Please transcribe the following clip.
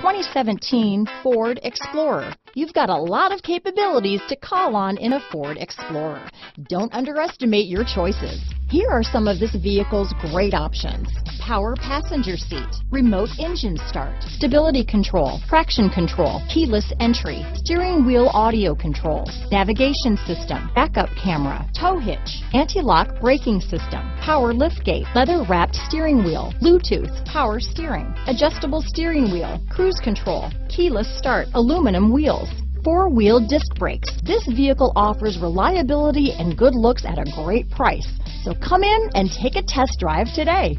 2017 Ford Explorer. You've got a lot of capabilities to call on in a Ford Explorer. Don't underestimate your choices. Here are some of this vehicle's great options. Power passenger seat, remote engine start, stability control, traction control, keyless entry, steering wheel audio controls, navigation system, backup camera, tow hitch, anti-lock braking system, power liftgate, leather wrapped steering wheel, Bluetooth, power steering, adjustable steering wheel, cruise control, keyless start, aluminum wheels, four-wheel disc brakes. This vehicle offers reliability and good looks at a great price. So come in and take a test drive today.